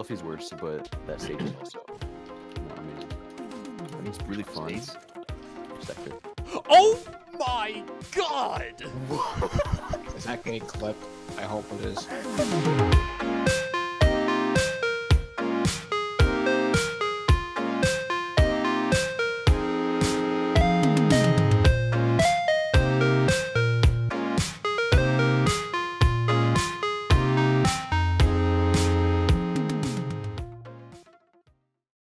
Fluffy's worse, but that stage is also not amazing. I mean, it's really fun. Sector. Oh my god! Is that getting clipped? I hope it is.